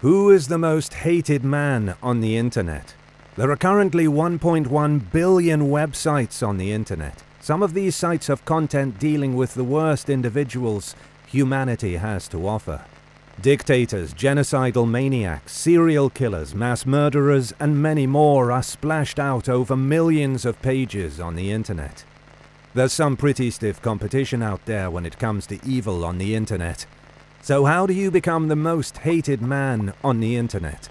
Who is the most hated man on the internet? There are currently 1.1 billion websites on the internet. Some of these sites have content dealing with the worst individuals humanity has to offer. Dictators, genocidal maniacs, serial killers, mass murderers, and many more are splashed out over millions of pages on the internet. There's some pretty stiff competition out there when it comes to evil on the internet. So how do you become the most hated man on the internet?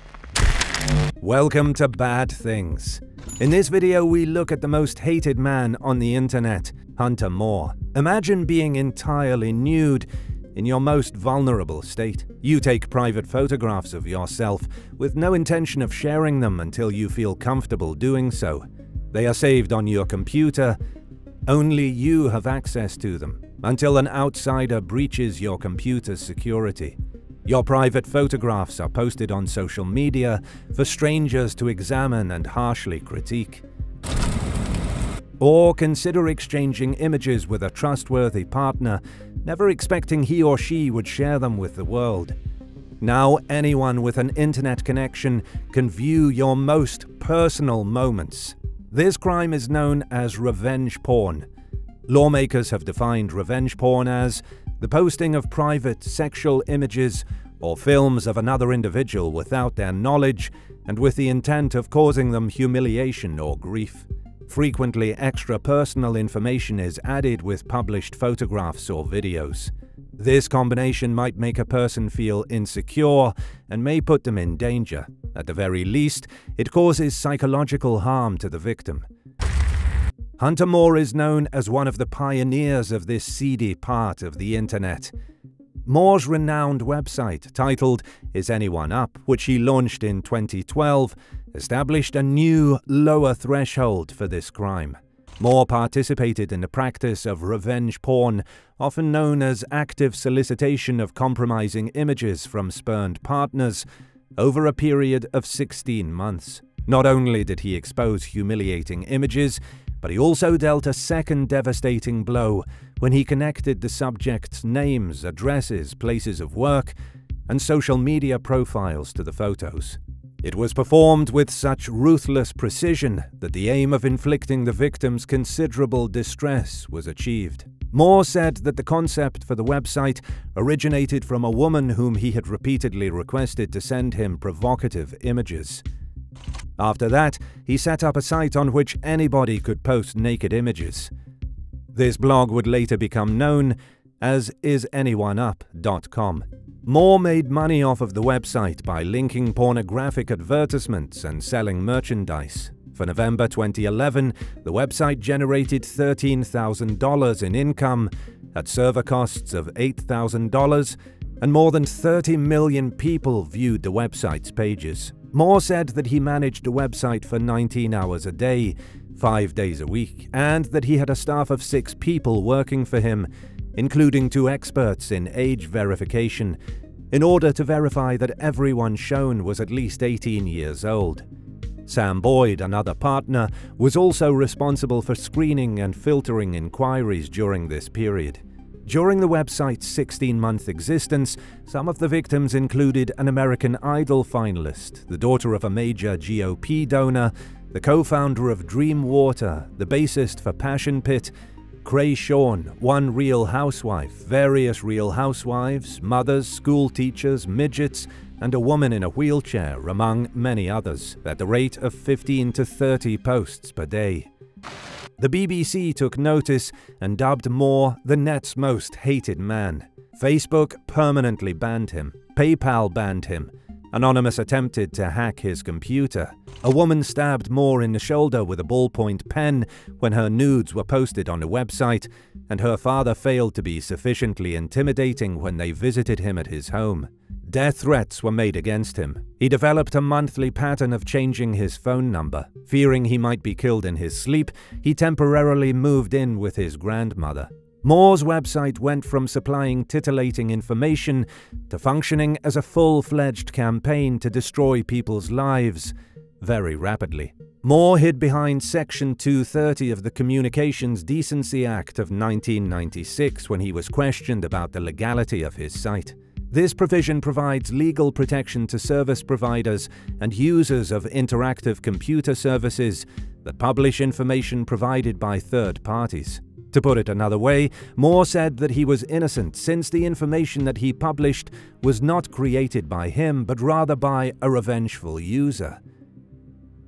Welcome to Bad Things. In this video we look at the most hated man on the internet, Hunter Moore. Imagine being entirely nude in your most vulnerable state. You take private photographs of yourself with no intention of sharing them until you feel comfortable doing so. They are saved on your computer. Only you have access to them until an outsider breaches your computer's security. Your private photographs are posted on social media for strangers to examine and harshly critique. Or consider exchanging images with a trustworthy partner, never expecting he or she would share them with the world. Now anyone with an internet connection can view your most personal moments. This crime is known as revenge porn, Lawmakers have defined revenge porn as the posting of private sexual images or films of another individual without their knowledge and with the intent of causing them humiliation or grief. Frequently, extra personal information is added with published photographs or videos. This combination might make a person feel insecure and may put them in danger. At the very least, it causes psychological harm to the victim. Hunter Moore is known as one of the pioneers of this seedy part of the internet. Moore's renowned website, titled Is Anyone Up, which he launched in 2012, established a new, lower threshold for this crime. Moore participated in the practice of revenge porn, often known as active solicitation of compromising images from spurned partners, over a period of 16 months. Not only did he expose humiliating images, but he also dealt a second devastating blow when he connected the subject's names, addresses, places of work, and social media profiles to the photos. It was performed with such ruthless precision that the aim of inflicting the victim's considerable distress was achieved. Moore said that the concept for the website originated from a woman whom he had repeatedly requested to send him provocative images. After that, he set up a site on which anybody could post naked images. This blog would later become known as isanyoneup.com. Moore made money off of the website by linking pornographic advertisements and selling merchandise. For November 2011, the website generated $13,000 in income, at server costs of $8,000, and more than 30 million people viewed the website's pages. Moore said that he managed the website for 19 hours a day, five days a week, and that he had a staff of six people working for him, including two experts in age verification, in order to verify that everyone shown was at least 18 years old. Sam Boyd, another partner, was also responsible for screening and filtering inquiries during this period. During the website's 16 month existence, some of the victims included an American Idol finalist, the daughter of a major GOP donor, the co founder of Dream Water, the bassist for Passion Pit, Kreayshawn, one real housewife, various real housewives, mothers, school teachers, midgets, and a woman in a wheelchair, among many others, at the rate of 15 to 30 posts per day. The BBC took notice and dubbed Moore the net's most hated man. Facebook permanently banned him. PayPal banned him. Anonymous attempted to hack his computer. A woman stabbed Moore in the shoulder with a ballpoint pen when her nudes were posted on a website, and her father failed to be sufficiently intimidating when they visited him at his home. Death threats were made against him. He developed a monthly pattern of changing his phone number. Fearing he might be killed in his sleep, he temporarily moved in with his grandmother. Moore's website went from supplying titillating information to functioning as a full fledged campaign to destroy people's lives very rapidly. Moore hid behind Section 230 of the Communications Decency Act of 1996 when he was questioned about the legality of his site. This provision provides legal protection to service providers and users of interactive computer services that publish information provided by third parties. To put it another way, Moore said that he was innocent since the information that he published was not created by him but rather by a revengeful user.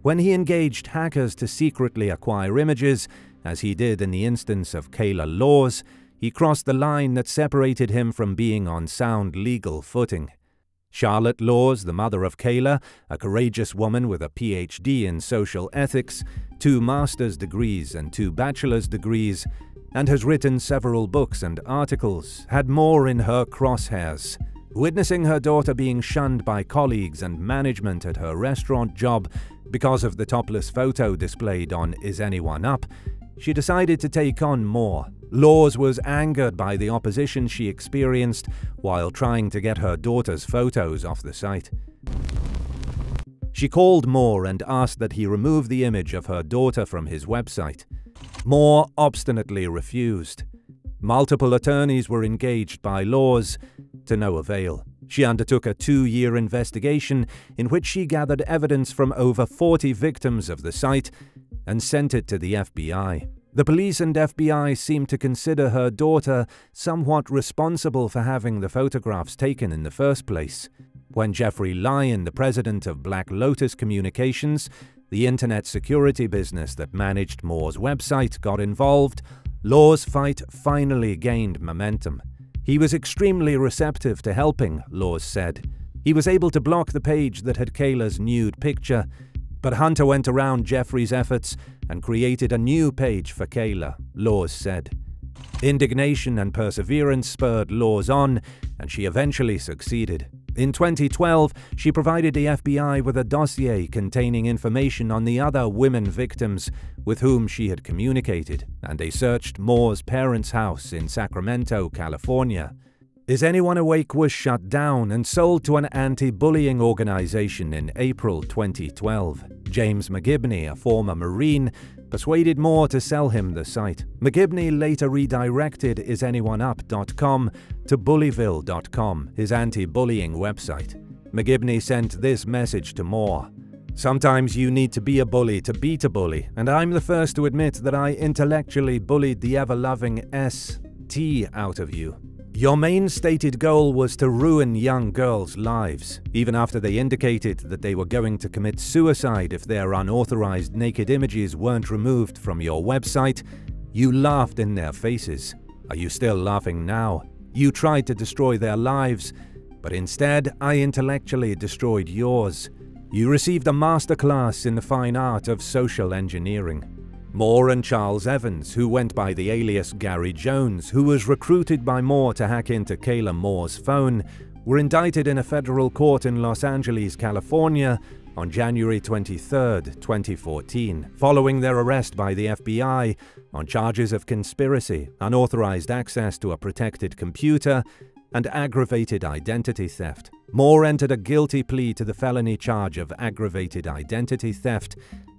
When he engaged hackers to secretly acquire images, as he did in the instance of Kayla Laws, he crossed the line that separated him from being on sound legal footing. Charlotte Laws, the mother of Kayla, a courageous woman with a PhD in social ethics, two master's degrees and two bachelor's degrees, and has written several books and articles, had more in her crosshairs. Witnessing her daughter being shunned by colleagues and management at her restaurant job because of the topless photo displayed on Is Anyone Up, she decided to take on Moore. Laws was angered by the opposition she experienced while trying to get her daughter's photos off the site. She called Moore and asked that he remove the image of her daughter from his website. Moore obstinately refused. Multiple attorneys were engaged by Laws, to no avail. She undertook a two year investigation in which she gathered evidence from over 40 victims of the site and sent it to the FBI. The police and FBI seemed to consider her daughter somewhat responsible for having the photographs taken in the first place. When Jeffrey Lyon, the president of Black Lotus Communications, the internet security business that managed Moore's website, got involved, Law's fight finally gained momentum. He was extremely receptive to helping, Laws said. He was able to block the page that had Kayla's nude picture, but Hunter went around Jeffrey's efforts and created a new page for Kayla, Laws said. Indignation and perseverance spurred Laws on, and she eventually succeeded. In 2012, she provided the FBI with a dossier containing information on the other women victims with whom she had communicated, and they searched Moore's parents' house in Sacramento, California. Is Anyone Awake was shut down and sold to an anti-bullying organization in April 2012. James McGibney, a former Marine, persuaded Moore to sell him the site. McGibney later redirected isanyoneup.com to bullyville.com, his anti-bullying website. McGibney sent this message to Moore. Sometimes you need to be a bully to beat a bully, and I'm the first to admit that I intellectually bullied the ever-loving S.T. out of you. Your main stated goal was to ruin young girls' lives, even after they indicated that they were going to commit suicide if their unauthorized naked images weren't removed from your website. You laughed in their faces. Are you still laughing now? You tried to destroy their lives, but instead I intellectually destroyed yours. You received a masterclass in the fine art of social engineering. Moore and Charles Evans, who went by the alias Gary Jones, who was recruited by Moore to hack into Kayla Moore's phone, were indicted in a federal court in Los Angeles, California on January 23, 2014, following their arrest by the FBI on charges of conspiracy, unauthorized access to a protected computer, and aggravated identity theft. Moore entered a guilty plea to the felony charge of aggravated identity theft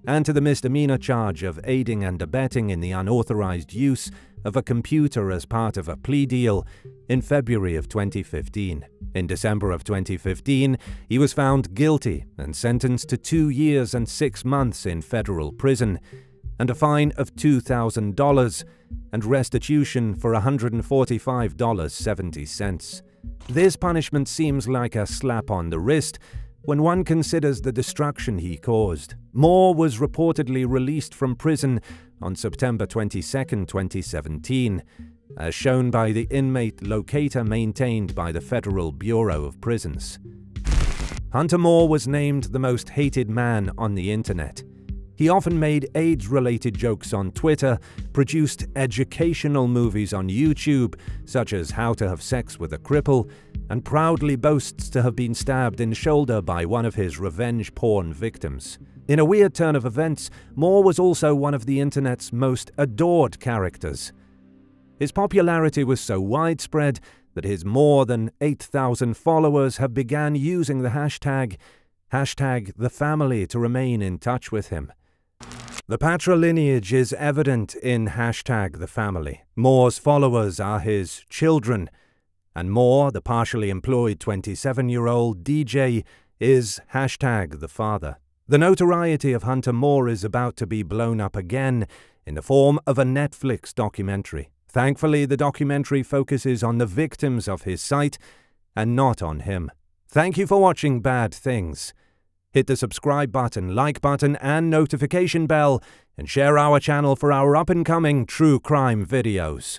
and to the misdemeanor charge of aiding and abetting in the unauthorized use of a computer as part of a plea deal in February of 2015. In December of 2015, he was found guilty and sentenced to two years and six months in federal prison and a fine of $2,000 and restitution for $145.70. This punishment seems like a slap on the wrist, when one considers the destruction he caused. Moore was reportedly released from prison on September 22, 2017, as shown by the inmate locator maintained by the Federal Bureau of Prisons. Hunter Moore was named the most hated man on the internet. He often made AIDS related jokes on Twitter, produced educational movies on YouTube, such as How to Have Sex with a Cripple, and proudly boasts to have been stabbed in the shoulder by one of his revenge porn victims. In a weird turn of events, Moore was also one of the internet's most adored characters. His popularity was so widespread that his more than 8,000 followers have began using the hashtag hashtag the family to remain in touch with him. The patrilineage is evident in hashtag the family. Moore's followers are his children, and Moore, the partially employed 27 year old DJ, is hashtag the father. The notoriety of Hunter Moore is about to be blown up again in the form of a Netflix documentary. Thankfully, the documentary focuses on the victims of his site and not on him. Thank you for watching Bad Things. Hit the subscribe button, like button, and notification bell, and share our channel for our up and coming true crime videos.